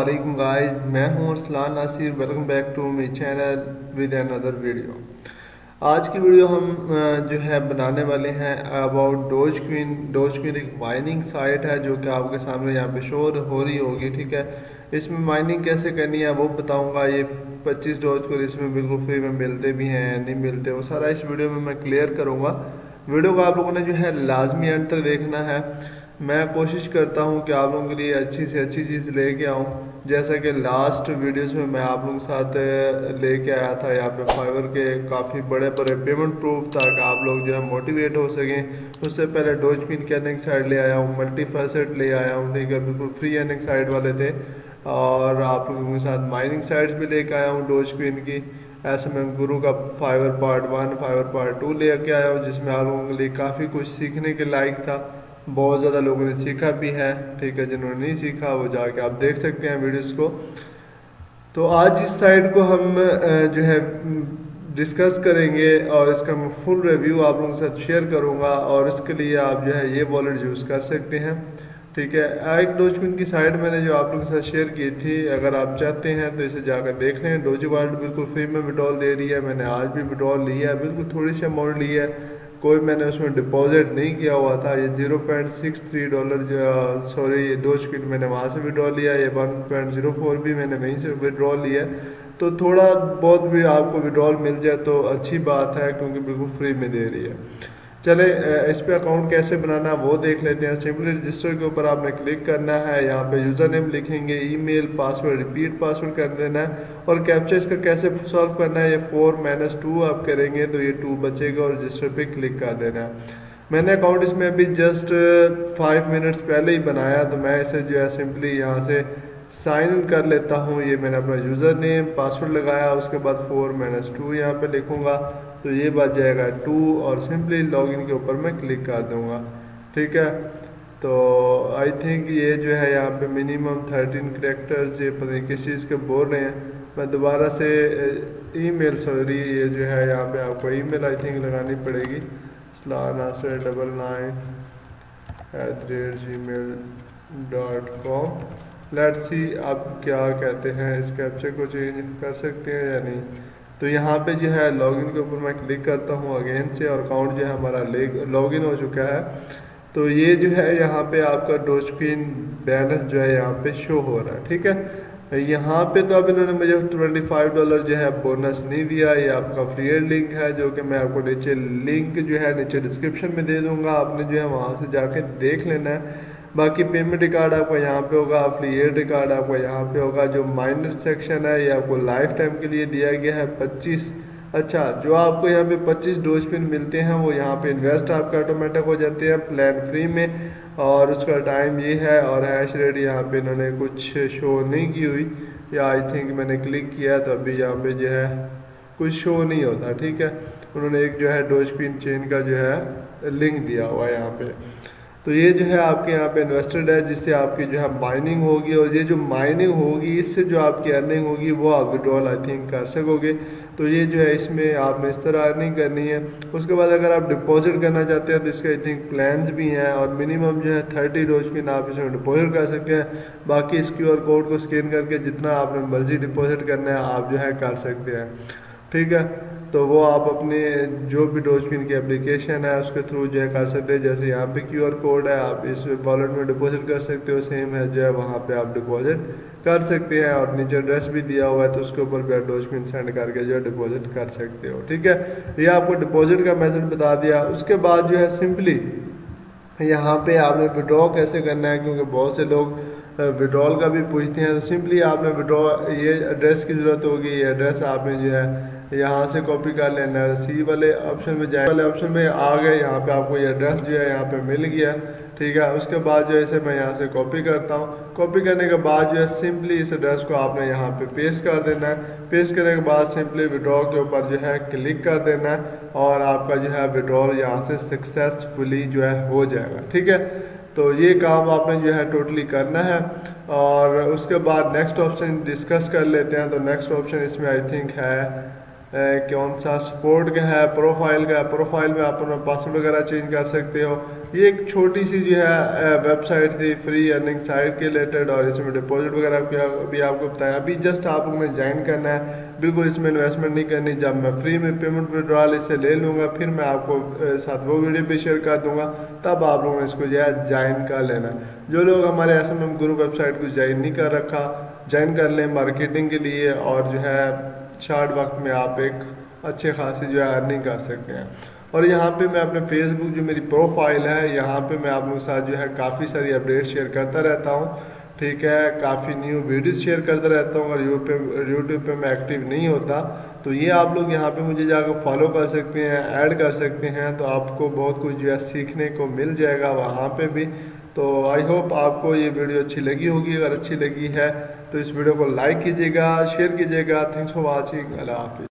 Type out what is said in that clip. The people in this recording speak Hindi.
असलम गाइस मैं हूँ Arsalan Nasir. Welcome back to my channel with another video आज की वीडियो हम जो है, बनाने वाले हैं about Doge Queen Doge Queen एक माइनिंग साइट है, जो कि आपके सामने यहाँ पे शोर हो रही होगी, ठीक है? इसमें माइनिंग कैसे करनी है, वो बताऊँगा। ये 25 डोज को इसमें बिल्कुल फ्री में मिलते भी हैं, नहीं मिलते, वो सारा इस वीडियो में मैं क्लियर करूँगा। वीडियो को आप लोगों ने जो है, लाजमी एंड तक देखना है। मैं कोशिश करता हूँ कि आप लोगों के लिए अच्छी से अच्छी चीज़ लेके आऊँ। जैसा कि लास्ट वीडियोस में मैं आप लोगों के साथ लेके आया था, यहाँ पे फाइवर के काफ़ी बड़े बड़े पेमेंट प्रूफ था कि आप लोग जो है मोटिवेट हो सकें। उससे पहले डोज पिन के अर्निंग साइड ले आया हूँ मल्टी फैसेट ले आया हूँ ठीक है बिल्कुल फ्री अर्निंग साइड वाले थे। और आप लोगों के साथ माइनिंग साइड्स भी लेके आया हूँ डोज क्वीन की। ऐसे में गुरु का Fiverr part one Fiverr part two ले आया हूँ, जिसमें आप लोगों के लिए काफ़ी कुछ सीखने के लायक था। बहुत ज़्यादा लोगों ने सीखा भी है, ठीक है, जिन्होंने नहीं सीखा, वो जाके आप देख सकते हैं वीडियोस को। तो आज इस साइड को हम जो है डिस्कस करेंगे और इसका मैं फुल रिव्यू आप लोगों के साथ शेयर करूँगा और इसके लिए आप जो है ये वॉलेट यूज़ कर सकते हैं, ठीक है। एक डोजपिन की साइड मैंने जो आप लोगों के साथ शेयर की थी, अगर आप चाहते हैं तो इसे जाकर देख लें। डोजी वॉलेट बिल्कुल फ्री में विड्रॉल दे रही है, मैंने आज भी विड्रॉल लिया है, बिल्कुल थोड़ी सी अमाउंट ली है कोई मैंने उसमें डिपॉजिट नहीं किया हुआ था। ये zero point six three dollar जो सॉरी ये दो स्किट मैंने वहाँ से विड्रॉ लिया, ये वन पॉइंट ज़ीरो फोर भी मैंने वहीं से विड्रॉ लिया। तो थोड़ा बहुत भी आपको विड्रॉल मिल जाए तो अच्छी बात है, क्योंकि बिल्कुल फ्री में दे रही है। चले इस पर अकाउंट कैसे बनाना, वो देख लेते हैं। सिंपली रजिस्टर के ऊपर आपने क्लिक करना है। यहाँ पे यूज़र नेम लिखेंगे, ईमेल, पासवर्ड, रिपीट पासवर्ड कर देना है। और कैप्चर इसका कैसे सॉल्व करना है, ये फोर माइनस टू आप करेंगे तो ये टू बचेगा और रजिस्टर पे क्लिक कर देना है। मैंने अकाउंट इसमें अभी जस्ट फाइव मिनट्स पहले ही बनाया तो मैं इसे जो है सिंपली यहाँ से साइन इन कर लेता हूँ। ये मैंने अपना यूज़र नेम पासवर्ड लगाया, उसके बाद फोर माइनस टू यहाँ पर लिखूँगा। तो ये बच जाएगा। टू और सिंपली लॉगिन के ऊपर मैं क्लिक कर दूँगा। ठीक है? तो आई थिंक ये जो है यहाँ पे मिनिमम थर्टीन करेक्टर्स ये पता नहीं किस चीज़ के बोल रहे हैं। मैं दोबारा से ईमेल सॉरी ये जो है यहाँ पे आपको ईमेल आई थिंक लगानी पड़ेगी। Double nine at the rate Gmail dot com let see आप क्या कहते हैं इस कैप्चर को चेंज कर सकते हैं या नहीं। तो यहाँ पे जो है लॉगिन के ऊपर मैं क्लिक करता हूँ अगेन से और अकाउंट जो है हमारा लॉगिन हो चुका है। तो ये जो है यहाँ पे आपका डोजपिन बैलेंस जो है यहाँ पे शो हो रहा है, ठीक है? यहाँ पे तो अब इन्होंने मुझे 25 डॉलर जो है बोनस नहीं दिया, ये आपका फ्री लिंक है, जो कि मैं आपको नीचे लिंक जो है नीचे डिस्क्रिप्शन में दे दूँगा। आपने जो है वहाँ से जाके देख लेना है। बाकी पेमेंट रिकॉर्ड आपका यहाँ पे होगा अफिलिएट रिकॉर्ड आपका यहाँ पे होगा, जो माइनर सेक्शन है, ये आपको लाइफ टाइम के लिए दिया गया है 25 अच्छा जो आपको यहाँ पे 25 डोज पिन मिलते हैं, वो यहाँ पे इन्वेस्ट आपके ऑटोमेटिक हो जाते हैं प्लान फ्री में। और उसका टाइम ये है, और हैश रेट यहाँ पे इन्होंने कुछ शो नहीं की हुई। या आई थिंक मैंने क्लिक किया तो अभी यहाँ पे जो है, कुछ शो नहीं होता, ठीक है? उन्होंने एक जो है डोज पिन चेन का जो है लिंक दिया हुआ है यहाँ पे। तो ये जो है आपके यहाँ पे इन्वेस्टेड है, जिससे आपकी जो है माइनिंग होगी और ये जो माइनिंग होगी, इससे जो आपकी अर्निंग होगी, वो आप विड्रॉल आई थिंक कर सकोगे। तो ये जो है इसमें आपने इस तरह अर्निंग करनी है। उसके बाद अगर आप डिपॉजिट करना चाहते हैं तो इसके आई थिंक प्लान्स भी हैं और मिनिमम जो है थर्टी डोज पिन आप इसमें डिपॉजिट कर सकते हैं। बाकी इस क्यू कोड को स्कैन करके जितना आपने मर्ज़ी डिपॉजिट करना है, आप जो है कर सकते हैं। ठीक है? तो वो आप अपने जो भी डोजपिन की एप्लीकेशन है, उसके थ्रू जो है कर सकते हैं। जैसे यहाँ पे क्यूआर कोड है, आप इस वॉलेट में डिपॉजिट कर सकते हो। सेम है जो है, वहाँ पे आप डिपॉजिट कर सकते हैं। और नीचे एड्रेस भी दिया हुआ है तो उसके ऊपर भी आप डोजपिन सेंड करके जो है डिपॉजिट कर सकते हो। ठीक है? ये आपको डिपॉजिट का मेथड बता दिया। उसके बाद जो है सिंपली यहाँ पे आपने विड्रॉ कैसे करना है, क्योंकि बहुत से लोग विड्रॉल का भी पूछते हैं। तो सिंपली आपने विड्रॉ ये एड्रेस की ज़रूरत होगी। ये एड्रेस आपने जो है यहाँ से कॉपी कर लेना है। सी वाले ऑप्शन में जाए। वाले ऑप्शन में आ गए। यहाँ पे आपको ये एड्रेस जो है यहाँ पे मिल गया। ठीक है? उसके बाद जो है इसे मैं यहाँ से कॉपी करता हूँ। कॉपी करने के बाद जो है सिंपली इस एड्रेस को आपने यहाँ पे पेस्ट कर देना है। पेस्ट करने के बाद सिंपली विड्रॉ के ऊपर जो है क्लिक कर देना है और आपका जो है विड्रॉल यहाँ से सक्सेसफुली जो है हो जाएगा। ठीक है? तो ये काम आपने जो है टोटली करना है और उसके बाद नेक्स्ट ऑप्शन डिस्कस कर लेते हैं। तो नेक्स्ट ऑप्शन इसमें आई थिंक है कौन सा सपोर्ट का है प्रोफ़ाइल का प्रोफ़ाइल में आप अपना पासवर्ड वगैरह चेंज कर सकते हो। ये एक छोटी सी जो है वेबसाइट थी फ्री अर्निंग साइट के रिलेटेड और इसमें डिपॉजिट वगैरह भी आपको बताया। अभी जस्ट आप ने ज्वाइन करना है। बिल्कुल इसमें इन्वेस्टमेंट नहीं करनी। जब मैं फ्री में पेमेंट विड्रॉल इसे ले लूँगा, फिर मैं आपको साथ वो वीडियो भी शेयर कर दूँगा। तब आप लोगों ने इसको जो है ज्वाइन कर लेना। जो लोग हमारे S M M Guru website को ज्वाइन नहीं कर रखा ज्वाइन कर लें मार्केटिंग के लिए और जो है शार्ट वक्त में आप एक अच्छे खासे जो है अर्निंग कर सकते हैं। और यहाँ पे मैं अपने फेसबुक जो मेरी प्रोफ़ाइल है, यहाँ पे मैं आप लोगों के साथ जो है काफ़ी सारी अपडेट शेयर करता रहता हूँ। ठीक है, काफ़ी न्यू वीडियोस शेयर करता रहता हूँ और यूट्यूब यूट्यूब पे मैं एक्टिव नहीं होता। तो ये आप लोग यहाँ पे मुझे जाकर फॉलो कर सकते हैं ऐड कर सकते हैं तो आपको बहुत कुछ जो है सीखने को मिल जाएगा वहाँ पे भी। तो आई होप आपको ये वीडियो अच्छी लगी होगी। अगर अच्छी लगी है तो इस वीडियो को लाइक कीजिएगा शेयर कीजिएगा। थैंक्स फॉर वॉचिंग अल्लाह हाफिज़।